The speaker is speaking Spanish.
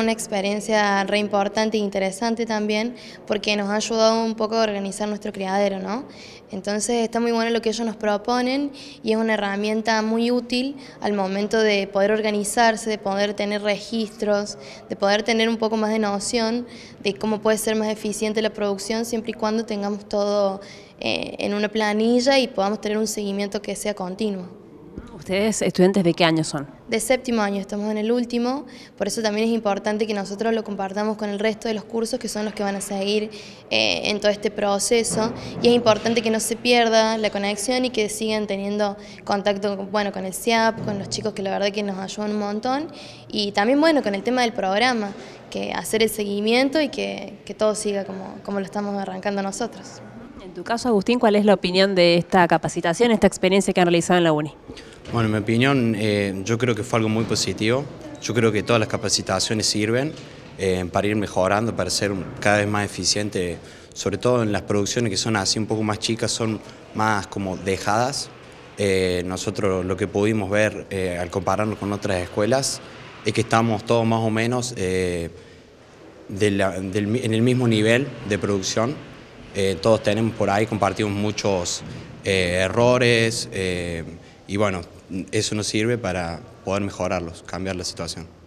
una experiencia re importante e interesante también porque nos ha ayudado un poco a organizar nuestro criadero, ¿no? Entonces está muy bueno lo que ellos nos proponen y es una herramienta muy útil al momento de poder organizarse, de poder tener registros, de poder tener un poco más de noción de cómo puede ser más eficiente la producción siempre y cuando tengamos todo eh, en una planilla y podamos tener un seguimiento que sea continuo. ¿Ustedes estudiantes de qué año son? De séptimo año, estamos en el último, por eso también es importante que nosotros lo compartamos con el resto de los cursos que son los que van a seguir eh, en todo este proceso y es importante que no se pierda la conexión y que sigan teniendo contacto bueno, con el CIAP, con los chicos que la verdad que nos ayudan un montón y también bueno con el tema del programa, que hacer el seguimiento y que, que todo siga como, como lo estamos arrancando nosotros. En tu caso, Agustín, ¿cuál es la opinión de esta capacitación, esta experiencia que han realizado en la UNI? Bueno, en mi opinión, eh, yo creo que fue algo muy positivo. Yo creo que todas las capacitaciones sirven eh, para ir mejorando, para ser cada vez más eficiente, sobre todo en las producciones que son así un poco más chicas, son más como dejadas. Eh, nosotros lo que pudimos ver al compararnos con otras escuelas es que estamos todos más o menos en el mismo nivel de producción. todos tenemos por ahí, compartimos muchos errores y bueno, eso nos sirve para poder mejorarlos, cambiar la situación.